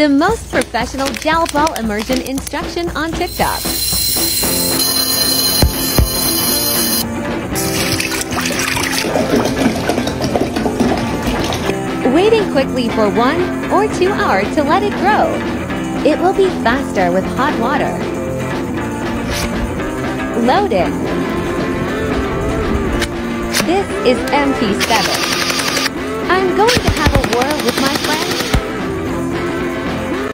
The most professional gel ball immersion instruction on TikTok. Waiting quickly for one or two hours to let it grow. It will be faster with hot water. Load it. This is MP7.